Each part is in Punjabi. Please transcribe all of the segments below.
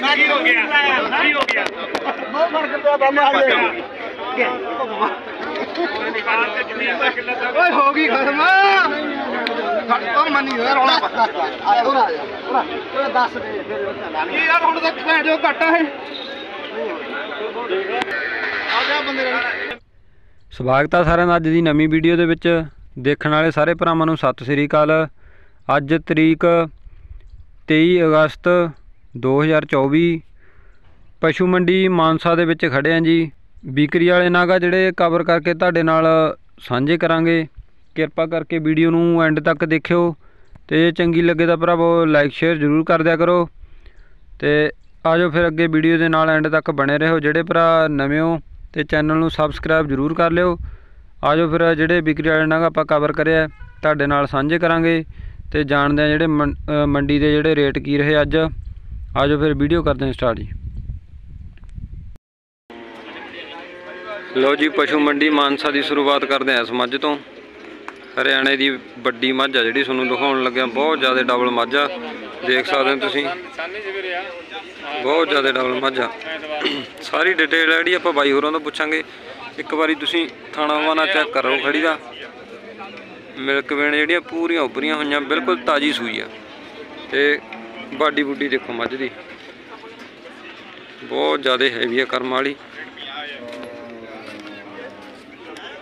ਨਾ ਕੀ ਹੋ ਗਿਆ? ਕੀ ਹੋ ਗਿਆ? ਬਹੁਤ ਫ਼ਰਕ ਪਿਆ ਬਾਬਾ ਹਲੇ ਓਏ ਹੋ ਗਈ ਖਸਮ ਉਹ ਮੰਨੀ ਹੋਇਆ ਰੌਲਾ ਆਇਆ ਹੁਣ ਆ ਜਾ। ਉਹ ਦੱਸ ਦੇ ਫਿਰ ਕੀ ਯਾਰ ਹੁਣ ਤੱਕ ਭੈਣ ਜੋ ਘੱਟ ਹੈ ਆ ਜਾ ਬੰਦੇ ਨਾਲ ਸਵਾਗਤ ਆ ਸਾਰਿਆਂ ਦਾ ਅੱਜ ਦੀ ਨਵੀਂ ਵੀਡੀਓ ਦੇ ਵਿੱਚ। ਦੇਖਣ ਵਾਲੇ ਸਾਰੇ ਭਰਾਵਾਂ ਨੂੰ ਸਤਿ ਸ੍ਰੀ ਅਕਾਲ। ਅੱਜ ਤਰੀਕ 23 ਅਗਸਤ 2024 ਪਸ਼ੂ ਮੰਡੀ ਮਾਨਸਾ ਦੇ ਵਿੱਚ ਖੜੇ ਆਂ ਜੀ। ਬੀਕਰੀ ਵਾਲੇ ਨਾਗਾ ਜਿਹੜੇ ਕਵਰ ਕਰਕੇ ਤੁਹਾਡੇ ਨਾਲ ਸਾਂਝੇ ਕਰਾਂਗੇ। ਕਿਰਪਾ ਕਰਕੇ ਵੀਡੀਓ ਨੂੰ ਐਂਡ ਤੱਕ ਦੇਖਿਓ ਤੇ ਜੇ ਚੰਗੀ ਲੱਗੇ ਤਾਂ ਭਰਾਵੋ ਲਾਈਕ ਸ਼ੇਅਰ ਜ਼ਰੂਰ ਕਰ ਦਿਆ ਕਰੋ। ਤੇ ਆਜੋ ਫਿਰ ਅੱਗੇ ਵੀਡੀਓ ਦੇ ਨਾਲ ਐਂਡ ਤੱਕ ਬਣੇ ਰਹੋ। ਜਿਹੜੇ ਭਰਾ ਨਵੇਂ ਹੋ ਤੇ ਚੈਨਲ ਨੂੰ ਸਬਸਕ੍ਰਾਈਬ ਜ਼ਰੂਰ ਕਰ ਲਿਓ। ਆਜੋ ਫਿਰ ਜਿਹੜੇ ਵਿਕਰੀ ਵਾਲੇ ਨਾਲ ਆਪਾਂ ਕਵਰ ਕਰਿਆ, ਤੁਹਾਡੇ ਨਾਲ ਸਾਂਝੇ ਕਰਾਂਗੇ। ਤੇ ਜਾਣਦੇ ਆ ਜਿਹੜੇ ਮੰ- ਮੰਡੀ ਦੇ ਜਿਹੜੇ ਰੇਟ ਕੀ ਰਹੇ ਅੱਜ। ਆਜੋ ਫਿਰ ਵੀਡੀਓ ਕਰਦੇ ਹਾਂ ਸਟਾਰਟ ਜੀ ਲੋ ਜੀ, ਪਸ਼ੂ ਮੰਡੀ ਮਾਨਸਾ ਦੀ ਸ਼ੁਰੂਆਤ ਕਰਦੇ ਹਾਂ ਇਸ ਮੱਝ ਤੋਂ। ਹਰਿਆਣੇ ਦੀ ਵੱਡੀ ਮੱਝ ਆ ਜਿਹੜੀ ਤੁਹਾਨੂੰ ਦਿਖਾਉਣ ਲੱਗਿਆ, ਬਹੁਤ ਜ਼ਿਆਦਾ ਡਬਲ ਮੱਝ ਆ। ਦੇਖ ਸਕਦੇ ਹੋ ਤੁਸੀਂ। ਬਹੁਤ ਜ਼ਿਆਦਾ ਡਬਲ ਮੱਝ ਆ। ਸਾਰੀ ਡਿਟੇਲ ਜਿਹੜੀ ਆਪਾਂ ਬਾਈ ਹੋਰਾਂ ਤੋਂ ਪੁੱਛਾਂਗੇ। ਇੱਕ ਵਾਰੀ ਤੁਸੀਂ ਥਾਣਾ ਵਾਣਾ ਚੈੱਕ ਕਰੋ ਖੜੀ ਦਾ। ਮਿਲਕ ਵੇਣ ਜਿਹੜੀਆਂ ਪੂਰੀਆਂ ਉੱਭਰੀਆਂ ਹੋਈਆਂ, ਬਿਲਕੁਲ ਤਾਜੀ ਸੂਈ ਆ। ਤੇ ਬਾਡੀ ਬੁੱਡੀ ਦੇਖੋ ਮੱਝ ਦੀ। ਬਹੁਤ ਜ਼ਿਆਦਾ ਹੈਵੀ ਆ ਕਰਮ ਵਾਲੀ।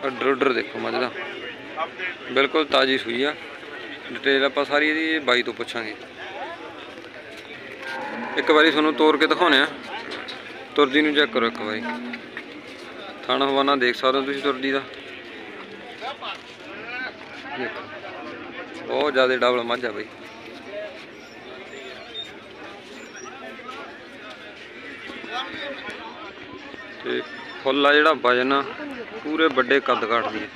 ਅੱਡਰ ਅੱਡਰ ਦੇਖੋ ਮੱਝ ਦਾ। ਬਿਲਕੁਲ ਤਾਜੀ ਸੂਈ ਆ। ਡਿਟੇਲ ਆਪਾਂ ਸਾਰੀ ਇਹਦੀ ਬਾਈ ਤੋਂ ਪੁੱਛਾਂਗੇ। ਇੱਕ ਵਾਰੀ ਤੁਹਾਨੂੰ ਤੋੜ ਕੇ ਦਿਖਾਉਣੇ ਆ। ਤੁਰਦੀ ਨੂੰ ਚੈੱਕ ਕਰੋ ਇੱਕ ਵਾਰੀ। ਥਾਣਾ ਹਵਾਨਾ ਦੇਖ ਸਕਦੇ ਹੋ ਤੁਸੀਂ ਤੁਰਦੀ ਦਾ। ਦੇਖੋ। ਬਹੁਤ ਜ਼ਿਆਦਾ ਡਬਲ ਮੱਝ ਆ ਬਾਈ। ਤੇ ਫੁੱਲ ਆ ਜਿਹੜਾ ਵਜਨ ਆ, ਪੂਰੇ ਵੱਡੇ ਕੱਦ ਕਾਟਦੀ ਹੈ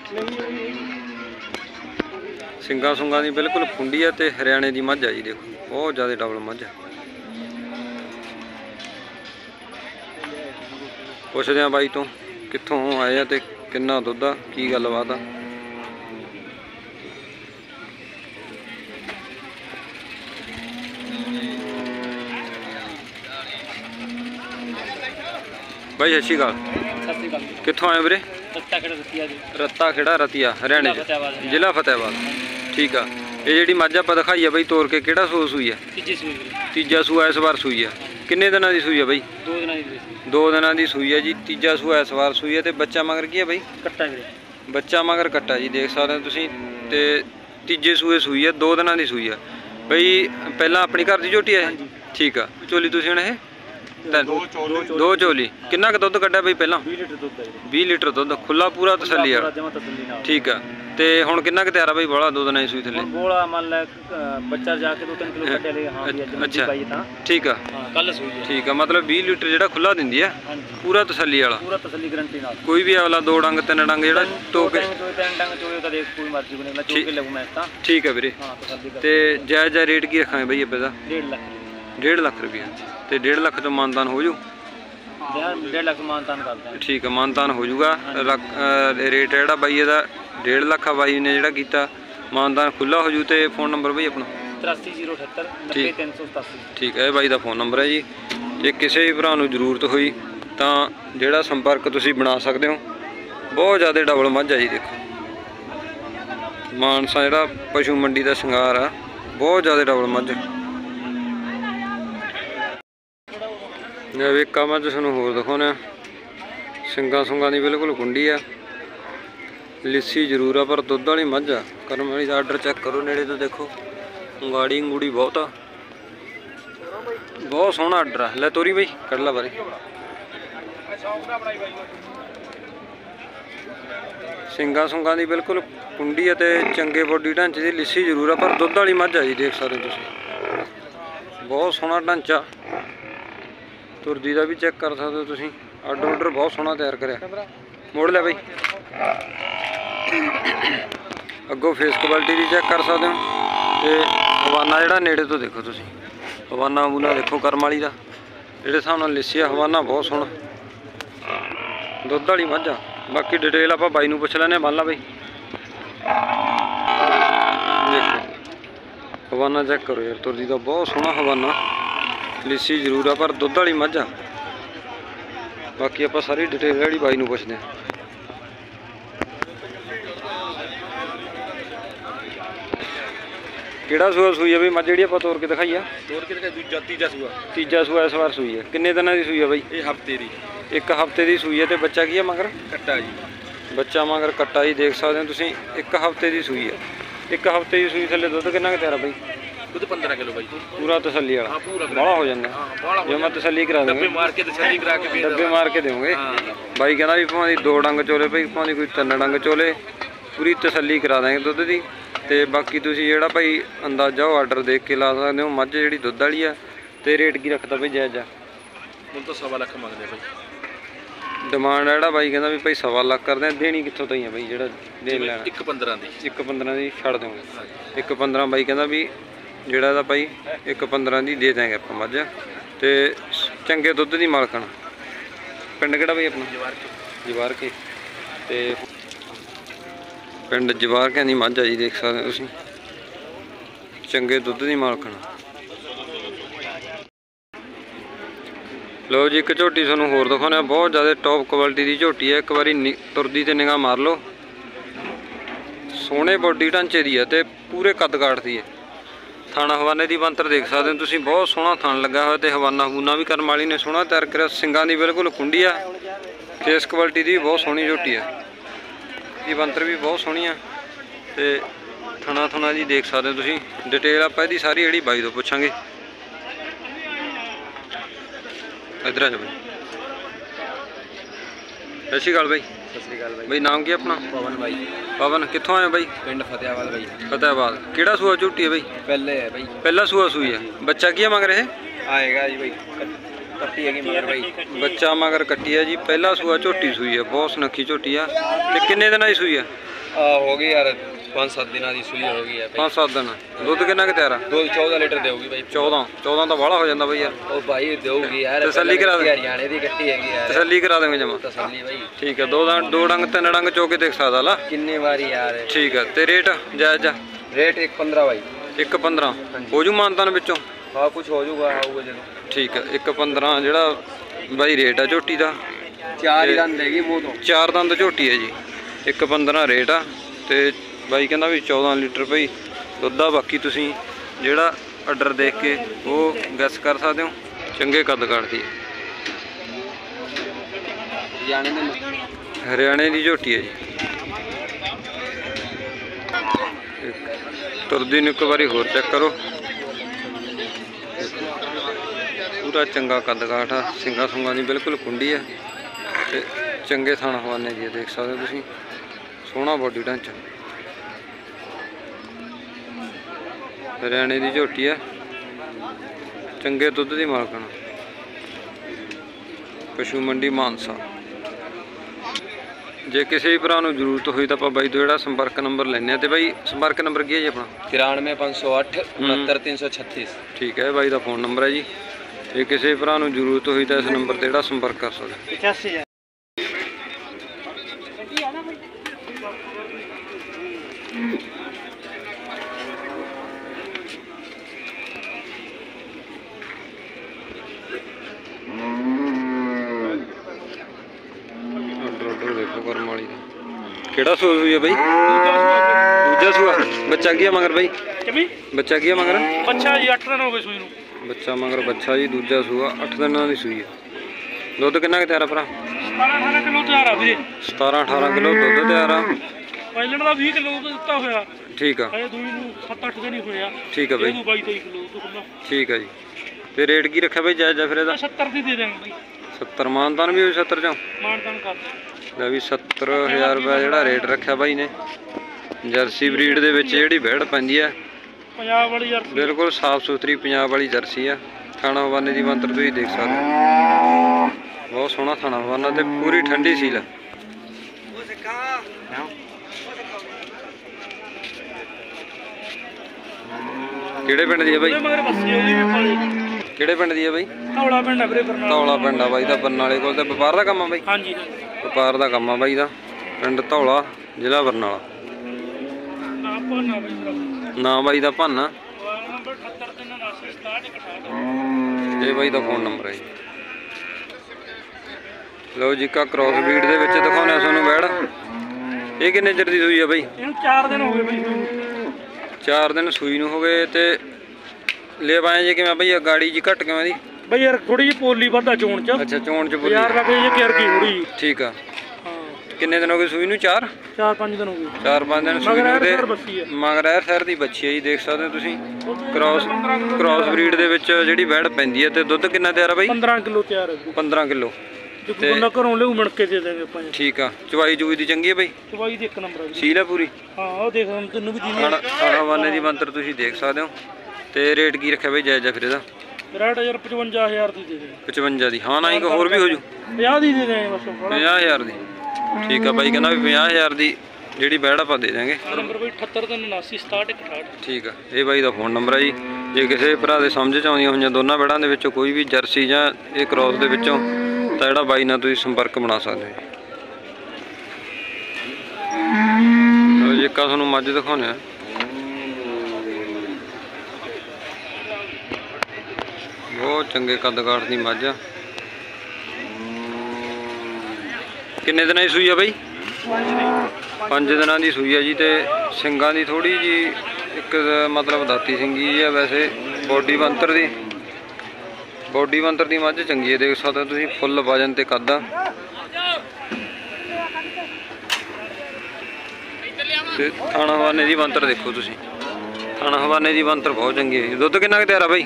ਸਿੰਗਾ ਸੁੰਗਾ ਦੀ ਬਿਲਕੁਲ ਫੁੰਡੀ ਆ ਤੇ ਹਰਿਆਣੇ ਦੀ ਮੱਝ ਆ ਜੀ ਦੇਖੋ। ਬਹੁਤ ਜ਼ਿਆਦਾ ਡਬਲ ਮੱਝ ਆ। ਪੁੱਛਦੇ ਆ ਬਾਈ ਤੋਂ ਕਿੱਥੋਂ ਆਏ ਆ ਤੇ ਕਿੰਨਾ ਦੁੱਧ ਆ ਕੀ ਗੱਲਬਾਤ ਆ? ਬਾਈ ਸਤਿ ਸ਼੍ਰੀ ਅਕਾਲ। ਸਤਿ ਸ਼੍ਰੀ ਅਕਾਲ ਕਿੱਥੋਂ ਆਏ ਵੀਰੇ? ਸੱਤਾ ਕਿਹੜਾ ਦਿੱਤੀ ਜੀ। ਰੱਤਾ ਖੇੜਾ ਰਤੀਆ ਹਰਿਆਣੇ ਚ। ਫਤਿਆਬਾਦ ਜੀ। ਜ਼ਿਲ੍ਹਾ ਫਤਿਆਬਾਦ ਠੀਕ ਆ। ਇਹ ਜਿਹੜੀ ਮੱਝ ਆਪਾਂ ਦਿਖਾਈ ਆ ਬਾਈ ਤੋਰ ਕੇ ਕਿਹੜਾ ਸੂਆ ਸੂਈ ਆ? ਤੀਜੀ ਸੂਈ ਵੀਰੇ। ਤੀਜਾ ਸੂਆ ਇਸ ਵਾਰ ਸੂਈ ਆ। ਕਿੰਨੇ ਦਿਨਾਂ ਦੀ ਸੂਈ ਆ ਬਾਈ? ਦੋ ਦਿਨਾਂ ਦੀ ਸੀ ਦੋ ਦਿਨਾਂ ਦੀ ਸੂਈ ਆ ਜੀ। ਤੀਜਾ ਸੂਆ ਇਸ ਵਾਰ ਸੂਈ ਆ ਤੇ ਬੱਚਾ ਮਗਰ ਕੀ ਆ ਬਾਈ? ਕੱਟਾ ਵੀਰੇ। ਬੱਚਾ ਮਗਰ ਕੱਟਾ ਜੀ ਦੇਖ ਸਕਦੇ ਹੋ ਤੁਸੀਂ। ਤੇ ਤੀਜੇ ਸੂਏ ਸੂਈ ਆ ਦੋ ਦਿਨਾਂ ਦੀ ਸੂਈ ਆ। ਬਈ ਪਹਿਲਾਂ ਆਪਣੀ ਘਰ ਦੀ ਝੋਟੀ ਆ ਇਹ? ਠੀਕ ਆ। ਚੋਲੀ ਤੁਸੀਂ ਹੁਣ ਇਹ? ਤਿੰਨ- ਦੋ ਚੋਲੀ ਕਿੰਨਾ ਕੁ ਦੁੱਧ ਕੱਢਿਆ ਬਈ ਪਹਿਲਾਂ? 20 ਲੀਟਰ ਦੁੱਧ ਹੈ 20 ਲੀਟਰ ਦੁੱਧ। ਖੁੱਲਾ ਪੂਰਾ ਤਸੱਲੀ ਵਾਲਾ ਜਮਾ ਤਸੱਲੀ ਨਾਲ। ਠੀਕ ਆ। ਤੇ ਹੁਣ ਕਿੰਨਾ ਕੁ ਤਿਆਰ ਆ ਬਈ? ਬੋਲਾ ਦੋ ਦਿਨਾਂ ਦੀ ਸੂਈ ਥੱਲੇ। ਹੁਣ ਬੋਲਾ ਮੰਨ ਲੈ ਅ, ਬੱਚਾ ਜਾ ਕੇ 2-3 ਕਿਲੋ ਕੱਢਿਆ ਲੈ ਹਾਂ ਵੀ ਅੱਜ। ਪਾਈ ਤਾਂ। ਠੀਕ ਆ। ਹਾਂ ਕੱਲ ਸੂਈ ਹੈ ਠੀਕ ਆ। ਮਤਲਬ 20 ਲੀਟਰ ਜਿਹੜਾ ਖੁੱਲਾ ਦਿੰਦੀ ਆ ਹਾਂਜੀ। ਪੂਰਾ ਤਸੱਲੀ ਵਾਲਾ। ਪੂਰਾ ਤਸੱਲੀ ਗਰੰਟੀ ਨਾਲ। ਕੋਈ ਵੀ ਅਗਲਾ ਦੋ ਡੰਗ ਤਿੰਨ ਡੰਗ ਜਿਹੜਾ ਦੋ ਟੋਕੇ ਟਾਈਮ ਚੋਏ ਤਿੰਨ ਡੰਗ ਚੋਏ ਦੇਖ ਕੋਈ ਮਰਜ਼ੀ ਬਣੇ। ਮੈਂ ਚੋ ਠੀਕ। ਕੇ ਲਊ ਮੈਂ ਤਾਂ। ਠੀਕ ਆ ਵੀਰੇ। ਹਾਂ ਤਸੱਲੀ ਕਰ ਤੇ ਜਾਇਜ਼ ਜਾਇਜ਼ ਰੇਟ ਕੀ ਰੱਖਾਂਗੇ ਬਈ ਆਪਾਂ ਦਾ 1.5 ਲੱਖ। 1.5 ਲੱਖ ਰੁਪਇਆ ਤੇ 1.5 ਲੱਖ ਤੋਂ ਮਾਨਦਾਨ ਹੋ ਜੂ? ਯਾਰ 1.5 ਲੱਖ ਮਾਨਤਾਨ ਕਰਦੇ ਆ ਠੀਕ ਆ ਮਾਨਦਾਨ ਹੋ ਜੂਗਾ। ਰੇਟ ਜਿਹੜਾ ਬਾਈ ਇਹਦਾ 1.5 ਲੱਖ ਆ ਬਾਈ ਨੇ ਜਿਹੜਾ ਕੀਤਾ। ਮਾਨਦਾਨ ਖੁੱਲਾ ਹੋ ਜੂ ਤੇ ਫੋਨ ਨੰਬਰ ਬਈ ਆਪਣਾ? 83078 ਠੀਕ। 90387 ਠੀਕ ਹੈ ਇਹ ਬਾਈ ਦਾ ਫੋਨ ਨੰਬਰ ਹੈ ਜੀ। ਜੇ ਕਿਸੇ ਵੀ ਭਰਾ ਨੂੰ ਜ਼ਰੂਰਤ ਹੋਈ ਤਾਂ ਜਿਹੜਾ ਸੰਪਰਕ ਤੁਸੀਂ ਬਣਾ ਸਕਦੇ ਹੋ ਬਹੁਤ ਜ਼ਿਆਦਾ ਡਬਲ ਮੱਝ ਆ ਜੀ ਦੇਖੋ। ਮਾਨਸਾ ਜਿਹੜਾ ਪਸ਼ੂ ਮੰਡੀ ਦਾ ਸ਼ਿੰਗਾਰ ਆ ਬਹੁਤ ਜ਼ਿਆਦਾ ਡਬਲ ਮੱਝ ਇਹ ਵੇਖਾ ਮੱਝ ਤੁਹਾਨੂੰ ਹੋਰ ਦਿਖਾਉਣਾ। ਸਿੰਗਾ ਸੁੰਗਾ ਦੀ ਬਿਲਕੁਲ ਕੁੰਡੀ ਆ। ਲਿੱਸੀ ਜ਼ਰੂਰ ਆ, ਪਰ ਦੁੱਧ ਵਾਲੀ ਮੱਝ ਆ। ਕਰਮ ਵਾਲੀ ਦਾ ਆਰਡਰ ਚੈੱਕ ਕਰੋ, ਨੇੜੇ ਤੋਂ ਦੇਖੋ। ਗਾੜੀ ngੂੜੀ ਬਹੁਤ ਆ। ਬਹੁਤ ਸੋਹਣਾ ਆਰਡਰ ਆ। ਲੈ ਤੋਰੀ ਬਈ, ਕੱਢ ਲਾ ਬਾਰੇ। ਸਿੰਗਾ ਸੁੰਗਾ ਦੀ ਬਿਲਕੁਲ ਕੁੰਡੀ ਅਤੇ ਚੰਗੇ ਬੋਡੀ ਢਾਂਚੇ ਦੀ ਲਿੱਸੀ ਜ਼ਰੂਰ ਆ, ਪਰ ਦੁੱਧ ਵਾਲੀ ਮੱਝ ਆ ਜੀ, ਦੇਖ ਸਕਦੇ ਹੋ ਤੁਸੀਂ। ਬਹੁਤ ਸੋਹਣਾ ਢਾਂਚਾ। ਤੁਰਦੀ ਦਾ ਵੀ ਚੈੱਕ ਕਰ ਸਕਦੇ ਹੋ ਤੁਸੀਂ। ਆਰਡਰ ਆਰਡਰ ਬਹੁਤ ਸੋਹਣਾ ਤਿਆਰ ਕਰਿਆ। ਮੋੜ ਲੈ ਬਈ। ਅੱਗੋਂ ਫੇਸ ਕੁਆਲਿਟੀ ਦੀ ਚੈੱਕ ਕਰ ਸਕਦੇ ਹੋ। ਤੇ ਹਵਾਨਾ ਜਿਹੜਾ ਨੇੜੇ ਤੋਂ ਦੇਖੋ ਤੁਸੀਂ। ਹਵਾਨਾ ਮੂਲਾ ਦੇਖੋ ਕਰਮ ਵਾਲੀ ਦਾ। ਜਿਹੜੇ ਹਿਸਾਬ ਨਾਲ ਲਿਸਿਆ ਹਵਾਨਾ ਬਹੁਤ ਸੋਹਣਾ। ਦੁੱਧ ਵਾਲੀ ਮੱਝ ਬਾਕੀ ਡਿਟੇਲ ਆਪਾਂ ਬਾਈ ਨੂੰ ਪੁੱਛ ਲੈਣੇ ਮੰਨ ਲਾ ਬਈ। ਦੇਖੋ। ਹਵਾਨਾ ਚੈੱਕ ਕਰੋ ਯਾਰ ਤੁਰਦੀ ਦਾ ਬਹੁਤ ਸੋਹਣਾ ਹਵਾਨਾ। ਲਿੱਸੀ ਜ਼ਰੂਰ ਆ ਪਰ ਦੁੱਧ ਵਾਲੀ ਮੱਝ ਆ। ਬਾਕੀ ਆਪਾਂ ਸਾਰੀ ਡਿਟੇਲ ਜਿਹੜੀ ਬਾਈ ਨੂੰ ਪੁੱਛਦੇ ਆ ਕਿਹੜਾ ਸੂਆ ਸੂਈ ਆ ਬਈ? ਮੱਝ ਜਿਹੜੀ ਆਪਾਂ ਤੋਰ ਕੇ ਦਿਖਾਈ ਆ। ਤੋਰ ਕੇ ਦੂਜਾ ਤੀਜਾ ਸੂਆ। ਤੀਜਾ ਸੂਆ ਇਸ ਵਾਰ ਸੂਈ ਆ। ਕਿੰਨੇ ਦਿਨਾਂ ਦੀ ਸੂਈ ਆ ਬਈ? ਇਹ ਹਫ਼ਤੇ ਦੀ। ਇੱਕ ਹਫ਼ਤੇ ਦੀ ਸੂਈ ਆ ਤੇ ਬੱਚਾ ਕੀ ਆ ਮਗਰ? ਕੱਟਾ ਜੀ। ਬੱਚਾ ਮਗਰ ਕੱਟਾ ਜੀ ਦੇਖ ਸਕਦੇ ਹੋ ਤੁਸੀਂ ਇੱਕ ਹਫ਼ਤੇ ਦੀ ਸੂਈ ਆ। ਇੱਕ ਹਫ਼ਤੇ ਦੀ ਸੂਈ ਥੱਲੇ ਦੁੱਧ ਕਿੰਨਾ ਕੁ ਤਿਆਰ ਆ ਬਈ? ਦੁੱਧ 15 ਕਿਲੋ ਬਾਈ। ਪੂਰਾ ਤਸੱਲੀ ਵਾਲਾ। ਹਾਂ ਪੂਰਾ ਬਾਹਲਾ ਹੋ ਜਾਂਦਾ। ਹਾਂ ਬਾਹਲਾ ਜੇ ਮੈਂ ਤਸੱਲੀ ਕਰਾ ਡੱਬੇ ਦੂੰਗਾ ਮਾਰ ਕੇ ਤਸੱਲੀ ਕਰਾ ਕੇ ਫੇਰ ਡੱਬੇ ਮਾਰ ਕੇ ਦੇਵਾਂਗੇ। ਬਾਈ ਕਹਿੰਦਾ ਵੀ ਭਾਵੇਂ ਦੋ ਡੰਗ ਚੋਲੇ ਭਾਈ ਭਾਵੇਂ ਕੋਈ ਤਿੰਨ ਡੰਗ ਚੋਲੇ ਪੂਰੀ ਤਸੱਲੀ ਕਰਾ ਦਾਂਗੇ ਦੁੱਧ ਦੀ। ਤੇ ਬਾਕੀ ਤੁਸੀਂ ਜਿਹੜਾ ਭਾਈ ਅੰਦਾਜ਼ਾ ਉਹ ਆਰਡਰ ਦੇਖ ਕੇ ਲਾ ਸਕਦੇ ਹੋ ਮੱਝ ਜਿਹੜੀ ਦੁੱਧ ਵਾਲੀ ਆ ਤੇ ਰੇਟ ਕੀ ਰੱਖਦਾ ਭਾਈ ਜਾਇਜ਼ ਆ? ਹੁਣ ਤਾਂ ਸਵਾ ਲੱਖ ਮੰਗਦੇ ਬਾਈ। ਡਿਮਾਂਡ ਆ ਜਿਹੜਾ ਬਾਈ ਕਹਿੰਦਾ ਵੀ ਭਾਈ ਸਵਾ ਲੱਖ ਕਰਦੇ ਆ ਦੇਣੀ ਕਿੱਥੋਂ ਤਾਈ ਆ ਬਾਈ ਜਿਹੜਾ ਦੇਣ ਲੈਣਾ? ਇੱਕ 15 ਦੀ। ਇੱਕ 15 ਦੀ ਛੱਡ ਦਿਓਗੇ। ਇੱਕ 15 ਬਾਈ ਕਹਿੰਦਾ ਵੀ ਜਿਹੜਾ ਇਹਦਾ ਭਾਈ ਇੱਕ 15 ਦੀ ਦੇ ਦਾਂਗੇ ਆਪਾਂ ਮੱਝ। ਤੇ ਚੰਗੇ ਦੁੱਧ ਦੀ ਮਾਲਕਣ ਪਿੰਡ ਕਿਹੜਾ ਬਈ ਆਪਣਾ? ਜਵਾਰ ਕੇ ਜਵਾਰ ਕੇ ਤੇ ਪਿੰਡ ਜਵਾਰ ਕੇ ਦੀ ਮੱਝ ਆ ਜੀ ਦੇਖ ਸਕਦੇ ਤੁਸੀਂ। ਚੰਗੇ ਦੁੱਧ ਦੀ ਮਾਲਕਣ ਲਓ ਜੀ ਇੱਕ ਝੋਟੀ ਤੁਹਾਨੂੰ ਹੋਰ ਦਿਖਾਉਂਦੇ ਹਾਂ। ਬਹੁਤ ਜ਼ਿਆਦਾ ਟੌਪ ਕੁਆਲਿਟੀ ਦੀ ਝੋਟੀ ਹੈ ਇੱਕ ਵਾਰੀ ਤੁਰਦੀ ਤੇ ਨਿਗਾਹ ਮਾਰ ਲਓ। ਸੋਹਣੇ ਬੋਡੀ ਢਾਂਚੇ ਦੀ ਹੈ ਤੇ ਪੂਰੇ ਕੱਦ ਕਾਠ ਦੀ ਹੈ ਥਾਣਾ ਹਵਾਨੇ ਦੀ ਬੰਤਰ ਦੇਖ ਸਕਦੇ ਹੋ। ਤੁਸੀਂ ਬਹੁਤ ਸੋਹਣਾ ਥਣ ਲੱਗਾ ਹੋਇਆ ਤੇ ਹਵਾਨਾ ਹੂਨਾ ਵੀ ਕਰਮ ਵਾਲੀ ਨੇ, ਸੋਹਣਾ ਤਿਆਰ ਕਰਿਆ। ਸਿੰਘਾਂ ਦੀ ਬਿਲਕੁਲ ਕੁੰਡੀ ਆ ਫੇਸ ਕੁਆਲਿਟੀ ਦੀ ਵੀ ਬਹੁਤ ਸੋਹਣੀ ਝੋਟੀ ਆ। ਇਹ ਬੰਤਰ ਵੀ ਬਹੁਤ ਸੋਹਣੀ ਆ ਤੇ ਥਣਾ ਥਣਾ ਜੀ ਦੇਖ ਸਕਦੇ ਹੋ ਤੁਸੀਂ। ਡਿਟੇਲ ਆਪਾਂ ਇਹਦੀ ਸਾਰੀ ਜਿਹੜੀ ਬਾਈ ਤੋਂ ਪੁੱਛਾਂਗੇ। ਇਧਰ ਆ ਜਾ ਬਾਈ। ਸਤਿ ਸ਼੍ਰੀ ਅਕਾਲ ਬਾਈ। ਸਤਿ ਸ੍ਰੀ ਅਕਾਲ ਬਾਈ। ਬਾਈ ਨਾਮ ਕੀ ਆਪਣਾ? ਪਵਨ ਬਾਈ। ਪਵਨ ਕਿੱਥੋਂ ਆਏ ਹੋ ਬਾਈ? ਪਿੰਡ ਫਤਿਆਬਾਦ ਬਾਈ। ਫਤਿਆਬਾਦ ਕਿਹੜਾ ਸੂਆ ਝੋਟੀ ਹੈ ਬਾਈ? ਪਹਿਲੇ ਹੈ ਬਾਈ। ਪਹਿਲਾ ਸੂਆ ਸੂਈ ਹੈ। ਬੱਚਾ ਕੀ ਹੈ ਮਗਰ ਇਹ? ਆਏਗਾ ਜੀ ਬਾਈ। ਕੱਟੀ ਹੈਗੀ ਮਗਰ ਬਾਈ। ਬੱਚਾ ਮਗਰ ਕੱਟੀ ਹੈ ਜੀ। ਪਹਿਲਾ ਸੂਆ ਝੋਟੀ ਸੂਈ ਹੈ। ਬਹੁਤ ਸੁਨੱਖੀ ਝੋਟੀ ਆ। ਤੇ ਕਿੰਨੇ ਦਿਨਾਂ ਦੀ ਸੂਈ ਹੈ ਆ ਹੋ ਗਈ ਯਾਰ 5-7 ਦਿਨਾਂ ਦੀ ਸੂਈ ਹੋ ਗਈ ਹੈ ਬਾਈ। 5-7 ਦਿਨ। ਦੁੱਧ ਕਿੰਨਾ ਕੁ ਤਿਆਰ ਆ? ਦੋ 14 ਲੀਟਰ ਦੇਊਗੀ ਬਾਈ। 14 14 ਤਾਂ ਬਾਹਲਾ ਹੋ ਜਾਂਦਾ ਬਾਈ ਯਾਰ। ਉਹ ਬਾਈ ਦੇਊਗੀ ਯਾਰ ਤਸੱਲੀ ਕਰਾ ਦੇ। ਹਰਿਆਣੇ ਦੀ ਕੱਟੀ ਹੈਗੀ ਯਾਰ। ਤਸੱਲੀ ਕਰਾ ਦੇਵਾਂਗੇ ਜਮਾ। ਤਸੱਲੀ ਬਾਈ। ਠੀਕ ਹੈ ਦੋ ਡੰਗ ਦੋ ਡੰਗ ਤਿੰਨ ਡੰਗ ਚੋ ਕੇ ਦੇਖ ਸਕਦਾ ਲਾ। ਕਿੰਨੇ ਵਾਰੀ ਯਾਰ। ਠੀਕ ਹੈ ਤੇ ਰੇਟ ਜਾਇਜ਼ ਆ ਰੇਟ 1.15 ਬਾਈ। 1.15 ਹੋ ਜੂ ਮਾਨਤਾਨ ਵਿੱਚੋਂ? ਹਾਂ ਕੁਝ ਹੋ ਜਾਊਗਾ ਆਊਗਾ ਜਦੋਂ। ਠੀਕ ਹੈ 1.15 ਜਿਹੜਾ ਬਾਈ ਰੇਟ ਆ ਝੋਟੀ ਦਾ। ਚਾਰ ਹੀ ਦੰਦ ਹੈਗੀ ਮੂੰਹ ਤੋਂ। ਚਾਰ ਦੰਦ ਝੋਟੀ ਹੈ ਜੀ। 1.15 ਰੇਟ ਆ ਤੇ ਬਾਈ ਕਹਿੰਦਾ ਵੀ 14 ਲੀਟਰ ਭਈ ਦੁੱਧ ਆ ਬਾਕੀ ਤੁਸੀਂ ਜਿਹੜਾ ਆਰਡਰ ਦੇਖ ਕੇ ਉਹ ਗੈਸ ਕਰ ਸਕਦੇ ਹੋ। ਚੰਗੇ ਕੱਦ ਕਾਟਦੀ ਹੈ ਹਰਿਆਣੇ ਦੇ ਹਰਿਆਣੇ ਦੀ ਝੋਟੀ ਹੈ ਜੀ। ਤੁਰਦੀ ਨੂੰ ਇੱਕ ਵਾਰੀ ਹੋਰ ਚੈੱਕ ਕਰੋ। ਪੂਰਾ ਚੰਗਾ ਕੱਦ ਕਾਠ ਆ ਸਿੰਗਾ ਸੁੰਗਾ ਦੀ ਬਿਲਕੁਲ ਕੁੰਡੀ ਆ। ਤੇ ਚੰਗੇ ਥਾਣ ਹਵਾਨੇ ਦੀ ਆ, ਦੇਖ ਸਕਦੇ ਹੋ ਤੁਸੀਂ। ਸੋਹਣਾ ਬੋਡੀ ਢਾਂਚਾ। ਹਰਿਆਣੇ ਦੀ ਝੋਟੀ ਆ। ਚੰਗੇ ਦੁੱਧ ਦੀ ਮਾਲਕਣ ਪਸ਼ੂ ਮੰਡੀ ਮਾਨਸਾ। ਜੇ ਕਿਸੇ ਵੀ ਭਰਾ ਨੂੰ ਜ਼ਰੂਰਤ ਹੋਈ ਤਾਂ ਆਪਾਂ ਬਾਈ ਤੋਂ ਜਿਹੜਾ ਸੰਪਰਕ ਨੰਬਰ ਲੈਣੇ ਆ ਤੇ ਬਾਈ ਸੰਪਰਕ ਨੰਬਰ ਕੀ ਹੈ ਜੀ ਆਪਣਾ? 93508 69336 ਠੀਕ ਹੈ ਬਾਈ ਦਾ ਫੋਨ ਨੰਬਰ ਹੈ ਜੀ। ਜੇ ਕਿਸੇ ਭਰਾ ਨੂੰ ਜ਼ਰੂਰਤ ਹੋਈ ਤਾਂ ਇਸ ਨੰਬਰ ਤੇ ਜਿਹੜਾ ਸੰਪਰਕ ਕਰ ਸਕਦਾ 85 ਆਰਡਰ ਆਰਡਰ ਦੇਖੋ ਕਰਮ ਵਾਲੀ ਦਾ ਕਿਹੜਾ ਸੂਆ ਸੂਈ ਹੈ ਬਾਈ? ਦੂਜਾ ਸੂਆ ਬੱਚਾ ਕੀ ਮਗਰ ਬਾਈ? ਕਿਵੇਂ ਬੱਚਾ ਕੀ ਮਗਰ? ਬੱਚਾ ਜੀ 8 ਦਿਨ ਹੋ ਗਏ ਸੂਈ ਨੂੰ। ਬੱਚਾ ਮਗਰ ਬੱਚਾ ਜੀ ਦੂਜਾ ਸੂਆ। 8 ਦਿਨਾਂ ਦੀ ਸੂਈ ਹੈ ਦੁੱਧ ਕਿੰਨਾ ਕੁ ਤਿਆਰ ਆ ਭਰਾ? 17 18 ਕਿਲੋ ਤਿਆਰ ਆ ਵੀਰੇ। 17 18 ਕਿਲੋ ਦੁੱਧ ਤਿਆਰ ਆ। ਪਹਿਲਣ ਦਾ 20 ਕਿਲੋ ਦਿੱਤਾ ਹੋਇਆ। ਠੀਕ ਆ। ਹਜੇ ਦੂਈ ਨੂੰ 7 8 ਦਿਨ ਹੀ ਹੋਇਆ ਠੀਕ ਆ ਬਾਈ। ਇਹਨੂੰ 22 23 ਕਿਲੋ ਠੀਕ ਆ ਜੀ। ਤੇ ਰੇਟ ਕੀ ਰੱਖਿਆ ਬਾਈ ਜਾਇਜ਼ ਆ ਫਿਰ ਇਹਦਾ? 70 ਦੀ ਦੇ ਦਾਂਗੇ ਬਾਈ। 70 ਮਾਨਤਾਨ ਵੀ ਹੋਈ 70 ਚੋਂ? ਮਾਨਦਾਨ ਕਰ ਲੈ ਵੀ 70000 ਰੁਪਏ ਜਿਹੜਾ ਰੇਟ ਰੱਖਿਆ ਬਾਈ ਨੇ। ਜਰਸੀ ਬਰੀਡ ਦੇ ਵਿੱਚ ਜਿਹੜੀ ਭੇਡ ਪੈਂਦੀ ਆ ਪੰਜਾਬ ਵਾਲੀ ਯਾਰ ਬਿਲਕੁਲ ਸਾਫ਼ ਸੁਥਰੀ ਪੰਜਾਬ ਵਾਲੀ ਜਰਸੀ ਆ। ਥਾਣਾ ਹਵਾਨੇ ਦੀ ਮੰਤਰ ਤੁਸੀਂ ਦੇਖ ਸਕਦੇ ਹੋ। ਬਹੁਤ ਸੋਹਣਾ ਥਾਣਾ ਹਵਾਨਾ ਤੇ ਪੂਰੀ ਠੰਡੀ ਸੀਲ ਆ। ਕਿਹੜੇ ਪਿੰਡ ਦੀ ਆ ਬਾਈ? ਕਿਹੜੇ ਪਿੰਡ ਦੀ ਆ ਬਾਈ? ਧੌਲਾ ਪਿੰਡ ਆ ਵੀਰੇ ਬਰਨਾਲਾ। ਧੌਲਾ ਪਿੰਡ ਆ ਬਾਈ ਦਾ ਬਰਨਾਲੇ ਕੋਲ ਤੇ ਵਪਾਰ ਦਾ ਕੰਮ ਆ ਬਾਈ? ਹਾਂਜੀ। ਵਪਾਰ ਦਾ ਕੰਮ ਆ ਬਾਈ ਦਾ ਪਿੰਡ ਧੌਲਾ ਜ਼ਿਲ੍ਹਾ ਬਰਨਾਲਾ। ਨਾ ਬਾਈ ਦਾ ਭਾਨਾ। ਮੋਬਾਈਲ ਨੰਬਰ 78 379 67 68 ਇਹ ਬਾਈ ਦਾ ਫੋਨ ਨੰਬਰ ਹੈ ਲਓ ਜੀ ਕਾ ਕ੍ਰਾਸ ਬਰੀਡ ਦੇ ਵਿੱਚ ਦਿਖਾਉਣਾ ਤੁਹਾਨੂੰ ਬੈੜ ਇਹ ਕਿੰਨੇ ਚਿਰ ਦੀ ਸੂਈ ਆ ਬਾਈ? ਇਹਨੂੰ 4 ਦਿਨ ਹੋ ਗਏ ਬਈ। 4 ਦਿਨ ਸੂਈ ਨੂੰ ਹੋ ਗਏ ਤੇ ਲੈ ਪਾਏ ਜੇ ਕਿਵੇਂ ਬਈ ਗਾੜੀ ਜੀ ਘਟ ਕਿਵੇਂ ਦੀ? ਬਈ ਯਾਰ ਥੋੜੀ ਜਿਹੀ ਪੋਲੀ ਵੱਧਾ ਚੋਣ ਚ। ਅੱਛਾ ਚੋਣ ਚ ਬੋਲੀ ਯਾਰ ਲੱਗੇ ਜੇ ਕਿਰ ਗਈ ਥੋੜੀ ਠੀਕ ਆ। ਹਾਂ। ਕਿੰਨੇ ਦਿਨ ਹੋ ਗਏ ਸੂਈ ਨੂੰ? 4 4-5 ਦਿਨ ਹੋ ਗਏ। 4-5 ਦਿਨ ਸੂਈ ਨੂੰ ਤੇ ਸਰ ਬੱਸੀ ਹੈ। ਮਗਰ ਸਰ ਦੀ ਬੱਚੀ ਹੈ ਜੀ ਦੇਖ ਸਕਦੇ ਹੋ ਤੁਸੀਂ। ਕ੍ਰਾਸ ਕ੍ਰਾਸ ਬਰੀਡ ਦੇ ਵਿੱਚ ਜਿਹੜੀ ਵੈੜ ਪੈਂਦੀ ਹੈ ਤੇ ਦੁੱਧ ਕਿੰਨਾ ਤਿਆਰ ਆ ਬਾਈ? 15 ਕਿਲੋ ਤਿਆਰ ਹੈ। 15 ਕਿਲੋ। ਕੋਈ ਬੰਦਾ ਘਰੋਂ ਲਿਆਉ ਮਿਣ ਕੇ ਦੇ ਦੇਂਗੇ ਆਪਾਂ। ਠੀਕ ਆ। ਚਵਾਈ ਚੂਈ ਦੀ ਚੰਗੀ ਹੈ ਬਾਈ? ਚਵਾਈ ਦੇ ਇੱਕ ਨੰਬਰ ਹੈ। ਸੀਲ ਹੈ ਪੂਰੀ? ਹਾਂ ਉਹ ਦੇਖ ਤੈਨੂੰ ਵੀ ਜੀ ਖਾਣਾ ਖਾਣਾ ਦੀ ਮੰਤਰ ਤੁਸੀਂ ਦੇਖ ਸਕਦੇ ਹੋ। ਤੇ ਰੇਟ ਕੀ ਰੱਖਿਆ ਬਾਈ ਜਾਇਜ਼ ਆ ਫਿਰ ਇਹਦਾ? ਵਿਰਾਟ ਯਾਰ 55000 ਦੀ ਦੇ ਦੇ। 55 ਦੀ। ਹਾਂ ਨਾ ਇੱਕ ਹੋਰ ਵੀ ਹੋ ਜੂ। 50 ਦੀ ਦੇ ਦੇ ਬਸ ਬੜਾ। 50000 ਦੀ। ਠੀਕ ਆ ਬਾਈ ਕਹਿੰਦਾ ਵੀ 50000 ਦੀ ਜਿਹੜੀ ਬੈੜ ਆਪਾਂ ਦੇ ਦਾਂਗੇ ਨੰਬਰ ਬਈ 78 ਤੇ 79 67 68 ਠੀਕ ਆ। ਇਹ ਬਾਈ ਦਾ ਫੋਨ ਨੰਬਰ ਆ ਜੀ। ਜੇ ਕਿਸੇ ਭਰਾ ਦੇ ਸਮਝ ਚ ਆਉਂਦੀਆਂ ਹੋਈਆਂ ਦੋਨਾਂ ਬੈੜਾਂ ਦੇ ਵਿੱਚੋਂ ਕੋਈ ਵੀ ਜਰਸੀ ਜਾਂ ਇਹ ਕ੍ਰੋਸ ਦੇ ਵਿੱਚੋਂ ਤਾਂ ਜਿਹੜਾ ਬਾਈ ਨਾਲ ਤੁਸੀਂ ਸੰਪਰਕ ਬਣਾ ਸਕਦੇ ਹੋ। ਜੀ ਆ ਤੁਹਾਨੂੰ ਮੱਝ ਦਿਖਾਉਂਦੇ ਆ ਬਹੁਤ ਚੰਗੇ ਕੱਦ-ਕਾਠ ਦੀ ਮੱਝ। ਆ ਕਿੰਨੇ ਦਿਨਾਂ ਦੀ ਸੂਈ ਆ ਬਾਈ? ਪੰਜ ਦਿਨਾਂ ਦੀ ਸੂਈ ਆ ਜੀ ਤੇ ਸਿੰਗਾਂ ਦੀ ਥੋੜੀ ਜੀ ਇੱਕ ਮਤਲਬ ਦਾਤੀ ਸਿੰਗੀ ਜੀ ਆ ਵੈਸੇ, ਬੋਡੀ ਬੰਤਰ ਦੀ। ਬੋਡੀ ਬੰਤਰ ਦੀ ਮੱਝ ਚੰਗੀ ਹੈ ਦੇਖ ਸਕਦੇ ਹੋ ਤੁਸੀਂ, ਫੁੱਲ ਵਜਨ ਤੇ ਕੱਦ ਆ। ਤੇ ਥਾਣਾ ਹਵਾਨੇ ਦੀ ਬੰਤਰ ਦੇਖੋ ਤੁਸੀਂ। ਥਾਣਾ ਹਵਾਨੇ ਦੀ ਬੰਤਰ ਬਹੁਤ ਚੰਗੀ ਹੈ ਜੀ। ਦੁੱਧ ਕਿੰਨਾ ਕੁ ਤਿਆਰ ਆ ਬਾਈ?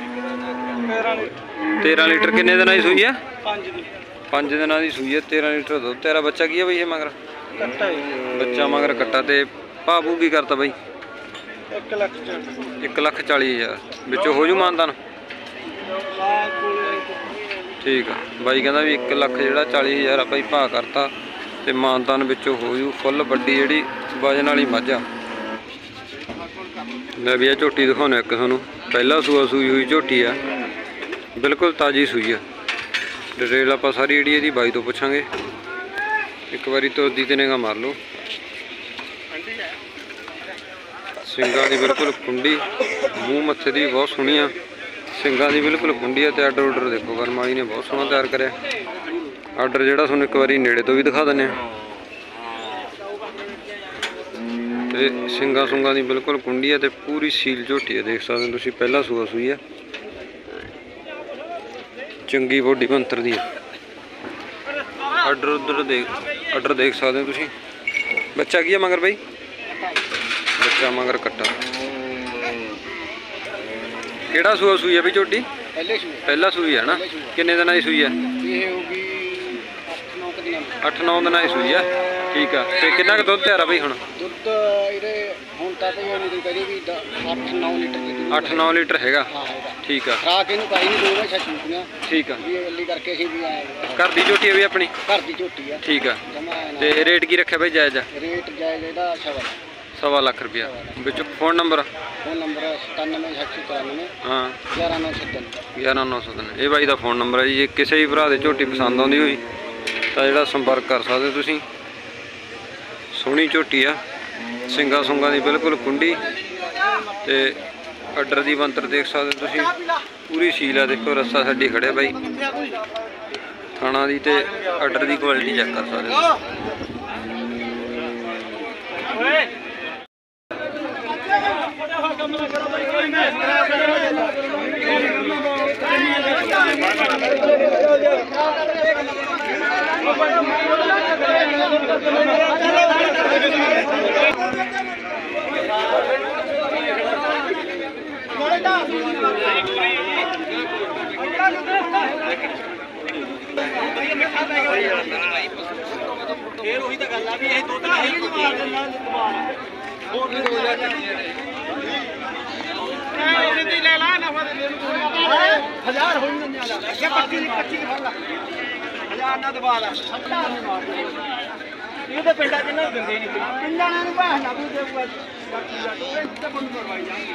13 ਲੀਟਰ ਕਿੰਨੇ ਦਿਨਾਂ ਦੀ ਸੂਈ ਆ? 5 ਦੀ 5 ਦਿਨਾਂ ਦੀ ਸੂਈ ਹੈ 13 ਲੀਟਰ ਦੁੱਧ। ਤੇਰਾ ਬੱਚਾ ਕੀ ਹੈ ਬਈ ਇਹ ਮਗਰ? ਕੱਟਾ ਹੈ ਬੱਚਾ ਮਗਰ ਕੱਟਾ ਤੇ ਭਾਬੂ ਕੀ ਕਰਤਾ ਬਾਈ? 1 ਲੱਖ ਚ 1 ਲੱਖ 40 ਹਜ਼ਾਰ। ਵਿੱਚੋਂ ਹੋ ਜੂ ਮਾਨਦਾਨ? ਠੀਕ ਆ। ਬਾਈ ਕਹਿੰਦਾ ਵੀ 1 ਲੱਖ ਜਿਹੜਾ 40 ਹਜ਼ਾਰ ਆਪਾਂ ਹੀ ਭਾਅ ਕਰਤਾ ਤੇ ਮਾਨਦਾਨ ਵਿੱਚੋਂ ਹੋ ਜੂ ਫੁੱਲ ਵੱਡੀ ਜਿਹੜੀ ਵਜਨ ਵਾਲੀ ਮੱਝ ਆ। ਮੈਂ ਵੀ ਇਹ ਝੋਟੀ ਦਿਖਾਉਣਾ ਇੱਕ ਤੁਹਾਨੂੰ। ਪਹਿਲਾ ਸੂਆ ਸੂਈ ਹੋਈ ਝੋਟੀ ਆ। ਬਿਲਕੁਲ ਤਾਜੀ ਸੂਈ ਆ। ਡਿਟੇਲ ਆਪਾਂ ਸਾਰੀ ਜਿਹੜੀ ਇਹਦੀ ਬਾਈ ਤੋਂ ਪੁੱਛਾਂਗੇ। ਇੱਕ ਵਾਰੀ ਤੋਦੀ ਤੇ ਨਿਗਾ ਮਾਰ ਲਓ। ਸਿੰਗਾਂ ਦੀ ਬਿਲਕੁਲ ਕੁੰਡੀ ਮੂੰਹ ਮੱਥੇ ਦੀ ਬਹੁਤ ਸੋਹਣੀ ਆ। ਸਿੰਗਾਂ ਦੀ ਬਿਲਕੁਲ ਕੁੰਡੀ ਆ ਤੇ ਆਰਡਰ ਆਰਡਰ ਦੇਖੋ ਕਰਮਾਲੀ ਨੇ ਬਹੁਤ ਸੋਹਣਾ ਤਿਆਰ ਕਰਿਆ। ਆਰਡਰ ਜਿਹੜਾ ਤੁਹਾਨੂੰ ਇੱਕ ਵਾਰੀ ਨੇੜੇ ਤੋਂ ਵੀ ਦਿਖਾ ਦਿੰਨੇ ਆ। ਤੇ ਸਿੰਗਾਂ ਸੁੰਗਾਂ ਦੀ ਬਿਲਕੁਲ ਕੁੰਡੀ ਆ ਤੇ ਪੂਰੀ ਸੀਲ ਝੋਟੀ ਆ, ਦੇਖ ਸਕਦੇ ਹੋ ਤੁਸੀਂ, ਪਹਿਲਾ ਸੂਆ ਸੂਈ ਆ। ਚੰਗੀ ਬੋਡੀ ਬੰਤਰ ਦੀ ਆਰਡਰ ਉਧਰ ਦੇਖ ਆਰਡਰ ਦੇਖ ਸਕਦੇ ਹੋ ਤੁਸੀਂ। ਬੱਚਾ ਕੀ ਆ ਮਗਰ ਬਾਈ? ਬੱਚਾ ਮਗਰ ਕੱਟਾ। ਕਿਹੜਾ ਸੂਆ ਸੂਈ ਆ ਬਈ ਝੋਟੀ ਪਹਿਲੇ ਸੂਈ ਆ ਨਾ? ਕਿੰਨੇ ਦਿਨਾਂ ਦੀ ਸੂਈ ਆ ਇਹ ਹੋਗੀ 8-9 ਦਿਨਾਂ ਦੀ। 8-9 ਦਿਨਾਂ ਦੀ ਸੂਈ ਆ ਠੀਕ ਆ। ਤੇ ਕਿੰਨਾ ਕੁ ਦੁੱਧ ਤਿਆਰ ਆ ਬਈ ਹੁਣ? ਦੁੱਧ ਇਹਦੇ ਹੁਣ ਤੱਕ ਇਹ ਨਹੀਂ ਕਰੀ ਵੀ 8-9 ਲੀਟਰ ਦੀ ਦੁੱਧ 8-9 ਲੀਟਰ ਹੈਗਾ। ਠੀਕ ਆ। ਖਰਾਕ ਇਹਨੂੰ ਪਾਈ ਨਹੀਂ ਦੋਵੇਂ ਛੱਛੂਟੀਆਂ ਠੀਕ ਆ। ਵੀ ਇਹ ਗੱਲੀ ਕਰਕੇ ਅਸੀਂ ਵੀ ਆਏ ਘਰ ਦੀ ਝੋਟੀ ਆ ਵੀ ਆਪਣੀ? ਘਰ ਦੀ ਝੋਟੀ ਆ। ਠੀਕ ਆ। ਤੇ ਰੇਟ ਕੀ ਰੱਖਿਆ ਬਈ ਜਾਇਜ਼ ਆ? ਰੇਟ ਜਾਇਜ਼ ਇਹਦਾ ਸ਼ਵਰ ਸਵਾ ਲੱਖ ਰੁਪਇਆ। ਵਿੱਚ ਫੋਨ ਨੰਬਰ? ਫੋਨ ਨੰਬਰ 97694 ਹਾਂ। 11970 11903 ਇਹ ਬਾਈ ਦਾ ਫੋਨ ਨੰਬਰ ਹੈ ਜੀ। ਜੇ ਕਿਸੇ ਵੀ ਭਰਾ ਦੇ ਝੋਟੀ ਪਸੰਦ ਆਉਂਦੀ ਹੋਈ ਤਾਂ ਜਿਹੜਾ ਸੰਪਰਕ ਕਰ ਸਕਦੇ ਤੁਸੀਂ। ਸੋਹਣੀ ਝੋਟੀ ਆ, ਸਿੰਗਾ ਸੁੰਗਾ ਦੀ ਬਿਲਕੁਲ ਕੁੰਡੀ ਤੇ ਆਰਡਰ ਦੀ ਬੰਤਰ ਦੇਖ ਸਕਦੇ ਤੁਸੀਂ। ਪੂਰੀ ਸੀਲ ਆ, ਦੇਖੋ ਰੱਸਾ ਸਾਡੀ ਖੜਿਆ ਬਾਈ। ਥਾਣਾ ਦੀ ਤੇ ਆਰਡਰ ਦੀ ਕੁਆਲਿਟੀ ਚੈੱਕ ਕਰ ਸਕਦੇ ਹੋ। ਹਜ਼ਾਰ ਹੋਈ ਨਾ ਨਿਆਲਾ ਇਹ 25 ਦੀ 25 ਦੀ ਫੜ ਹਜ਼ਾਰ ਨਾ ਦਬਾ ਲਾ ਇਹ ਤਾਂ ਪਿੰਡਾਂ ਚ ਨਾ ਦਿੰਦੇ ਨਹੀਂ ਪਿੰਡਾਂ ਨੂੰ ਭਾਹ ਨਾ ਵੀ ਬਾਕੀ ਦਾ ਤੂੰ ਇਹ ਤੇ ਬੰਦ ਕਰਵਾਈ ਜਾਣਗੇ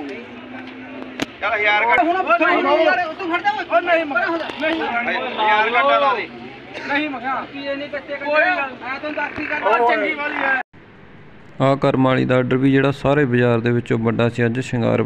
ਜਾਂਦੇ ਹੋ ਕੋਈ ਨਹੀਂ ਮਖਿਆ ਛੱਡੇਗਾ ਵੀ ਕੋਈ ਨਹੀਂ ਨਹੀਂ ਓਏ ਨਹੀਂ ਨਹੀਂ ਨਹੀਂ ਸਿਰੇ ਚੱਲ ਯਾਰ ਕੱਟ ਹੁਣ ਯਾਰ ਤੂੰ ਖੜ ਜਾ ਓਏ। ਨਹੀਂ ਨਹੀਂ ਯਾਰ ਕੱਟਾ ਲਾ ਦੇ ਆਰਡਰ ਵੀ ਜਿਹੜਾ ਸਾਰੇ ਬਾਜ਼ਾਰ ਦੇ ਵਿੱਚੋਂ ਵੱਡਾ ਸੀ ਅੱਜ ਸ਼ਿੰਗਾਰ